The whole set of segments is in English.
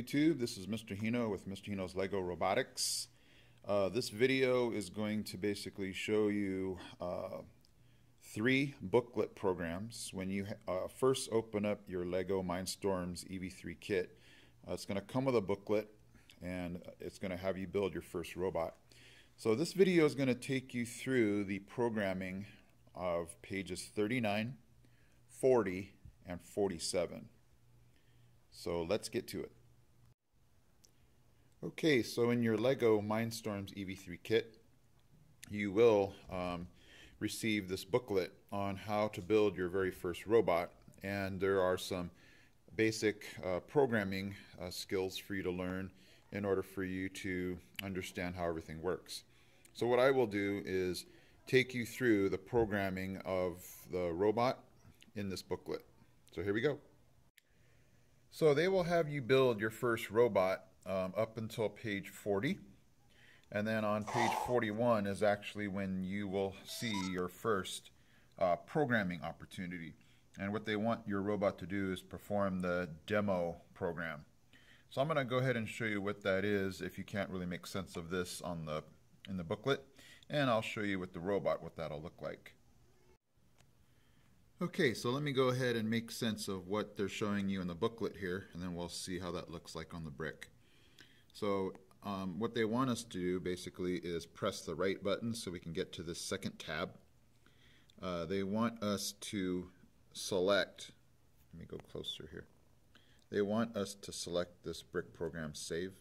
YouTube, this is Mr. Hino with Mr. Hino's Lego Robotics. Uh, this video is going to basically show you uh, three booklet programs. When you uh, first open up your Lego Mindstorms EV3 kit, uh, it's going to come with a booklet and it's going to have you build your first robot. So this video is going to take you through the programming of pages 39, 40, and 47. So let's get to it. Okay, so in your LEGO Mindstorms EV3 kit, you will um, receive this booklet on how to build your very first robot. And there are some basic uh, programming uh, skills for you to learn in order for you to understand how everything works. So what I will do is take you through the programming of the robot in this booklet. So here we go. So they will have you build your first robot um, up until page 40. And then on page 41 is actually when you will see your first uh, programming opportunity. And what they want your robot to do is perform the demo program. So I'm going to go ahead and show you what that is if you can't really make sense of this on the in the booklet. And I'll show you with the robot what that'll look like. Okay, so let me go ahead and make sense of what they're showing you in the booklet here, and then we'll see how that looks like on the brick. So um, what they want us to do basically is press the right button so we can get to this second tab. Uh, they want us to select, let me go closer here. They want us to select this brick program save.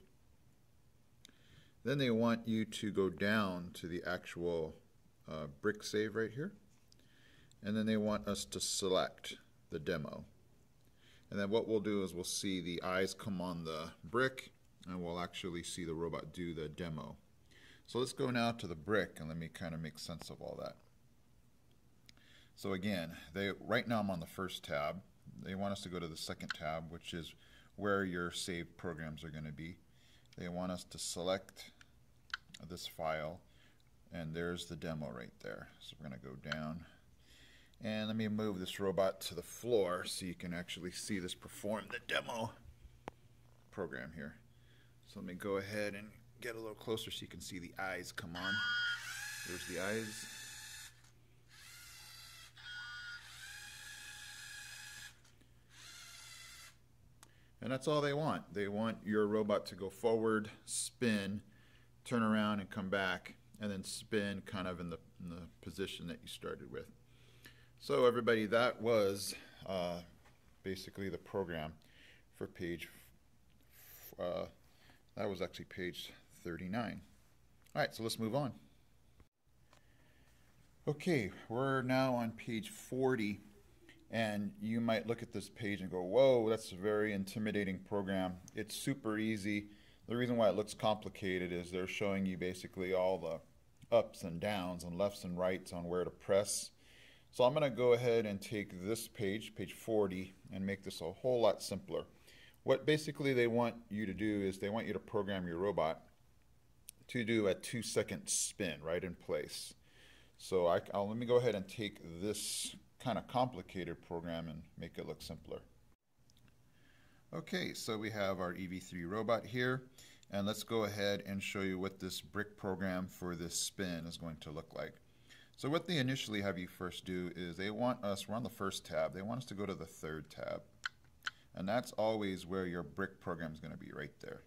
Then they want you to go down to the actual uh, brick save right here and then they want us to select the demo. And then what we'll do is we'll see the eyes come on the brick and we'll actually see the robot do the demo. So let's go now to the brick and let me kind of make sense of all that. So again, they right now I'm on the first tab. They want us to go to the second tab, which is where your saved programs are going to be. They want us to select this file, and there's the demo right there. So we're going to go down and let me move this robot to the floor so you can actually see this perform the demo program here. So let me go ahead and get a little closer so you can see the eyes come on. There's the eyes. And that's all they want. They want your robot to go forward, spin, turn around and come back, and then spin kind of in the, in the position that you started with. So everybody, that was uh, basically the program for page, uh, that was actually page 39. All right, so let's move on. Okay, we're now on page 40, and you might look at this page and go, whoa, that's a very intimidating program. It's super easy. The reason why it looks complicated is they're showing you basically all the ups and downs and lefts and rights on where to press so I'm going to go ahead and take this page, page 40, and make this a whole lot simpler. What basically they want you to do is they want you to program your robot to do a two second spin right in place. So I, will let me go ahead and take this kind of complicated program and make it look simpler. Okay, so we have our EV3 robot here, and let's go ahead and show you what this brick program for this spin is going to look like. So what they initially have you first do is they want us, we're on the first tab, they want us to go to the third tab. And that's always where your brick program is going to be, right there.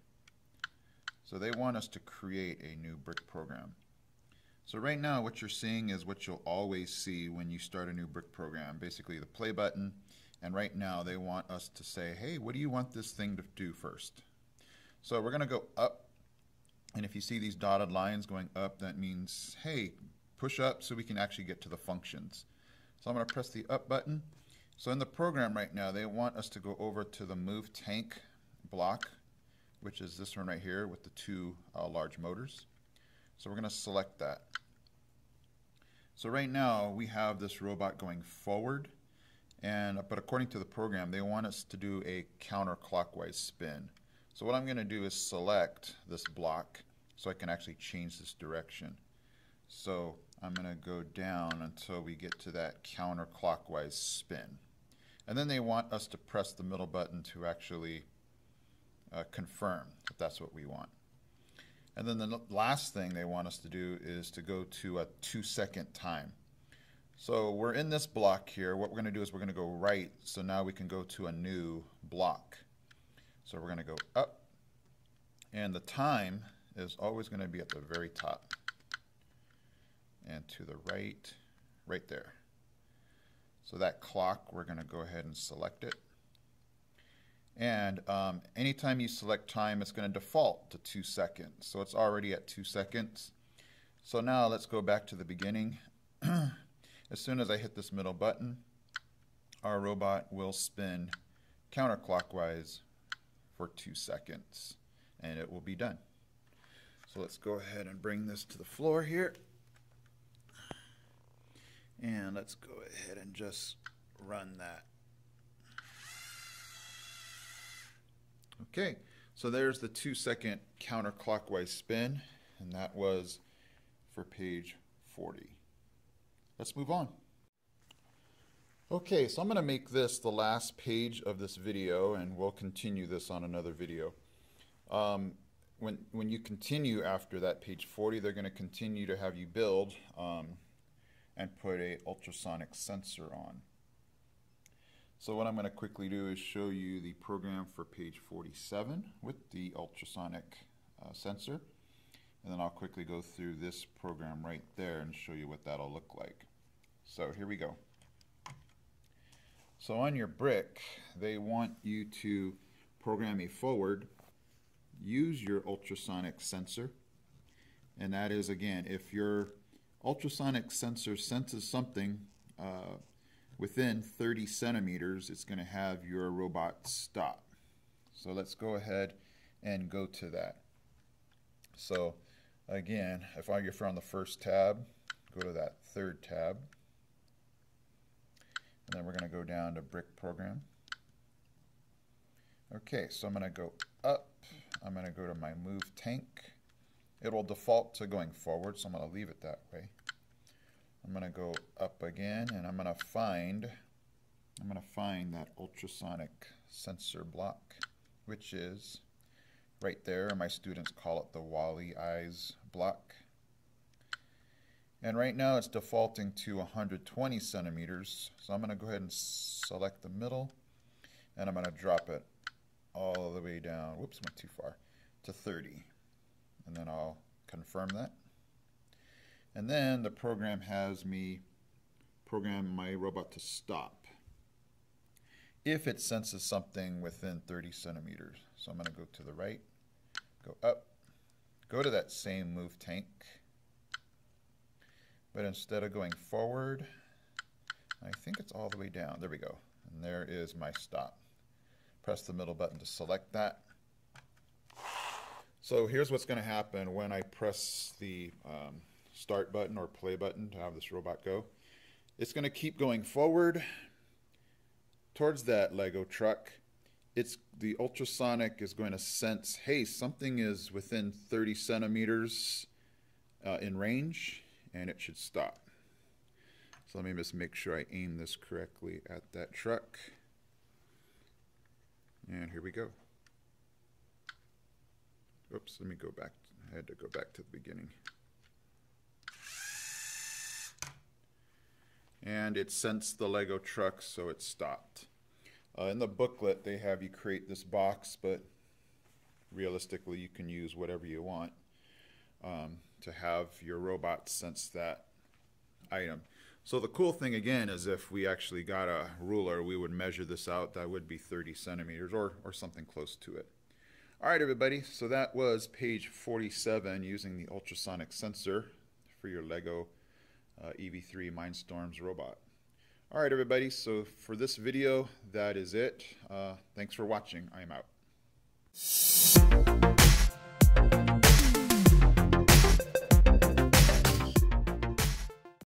So they want us to create a new brick program. So right now what you're seeing is what you'll always see when you start a new brick program, basically the play button. And right now they want us to say, hey, what do you want this thing to do first? So we're going to go up. And if you see these dotted lines going up, that means, hey, push up so we can actually get to the functions. So I'm going to press the up button. So in the program right now, they want us to go over to the move tank block, which is this one right here with the two uh, large motors. So we're going to select that. So right now we have this robot going forward, and but according to the program, they want us to do a counterclockwise spin. So what I'm going to do is select this block so I can actually change this direction. So I'm going to go down until we get to that counterclockwise spin. And then they want us to press the middle button to actually uh, confirm that that's what we want. And then the last thing they want us to do is to go to a two second time. So we're in this block here. What we're going to do is we're going to go right. So now we can go to a new block. So we're going to go up. And the time is always going to be at the very top. And to the right, right there. So that clock, we're going to go ahead and select it. And um, anytime you select time, it's going to default to two seconds. So it's already at two seconds. So now let's go back to the beginning. as soon as I hit this middle button, our robot will spin counterclockwise for two seconds and it will be done. So let's go ahead and bring this to the floor here. And let's go ahead and just run that. Okay, so there's the two second counterclockwise spin, and that was for page 40. Let's move on. Okay, so I'm going to make this the last page of this video, and we'll continue this on another video. Um, when, when you continue after that page 40, they're going to continue to have you build um, and put a ultrasonic sensor on. So what I'm going to quickly do is show you the program for page 47 with the ultrasonic uh, sensor. And then I'll quickly go through this program right there and show you what that'll look like. So here we go. So on your brick, they want you to program a forward, use your ultrasonic sensor. And that is, again, if your ultrasonic sensor senses something uh, within 30 centimeters, it's going to have your robot stop. So let's go ahead and go to that. So again, if you're on the first tab, go to that third tab. And then we're going to go down to brick program. Okay, so I'm going to go up. I'm going to go to my move tank. It will default to going forward, so I'm going to leave it that way. I'm going to go up again and I'm going to find I'm going to find that ultrasonic sensor block which is right there. My students call it the WALL-E eyes block. And right now it's defaulting to 120 centimeters so I'm going to go ahead and select the middle and I'm going to drop it all the way down whoops went too far to 30 and then I'll confirm that and then the program has me program my robot to stop if it senses something within 30 centimeters. So I'm going to go to the right, go up, go to that same move tank, but instead of going forward, I think it's all the way down. There we go. And there is my stop. Press the middle button to select that. So here's what's going to happen when I press the um, start button or play button to have this robot go. It's going to keep going forward towards that Lego truck. It's the ultrasonic is going to sense, hey, something is within 30 centimeters uh, in range, and it should stop. So let me just make sure I aim this correctly at that truck. And here we go. Oops, let me go back. I had to go back to the beginning. and it sensed the Lego truck, so it stopped. Uh, in the booklet, they have you create this box, but realistically, you can use whatever you want um, to have your robot sense that item. So the cool thing again is if we actually got a ruler, we would measure this out. That would be 30 centimeters or, or something close to it. All right, everybody. So that was page 47 using the ultrasonic sensor for your Lego uh, EV3 Mindstorms robot. All right, everybody, so for this video, that is it. Uh, thanks for watching. I'm out.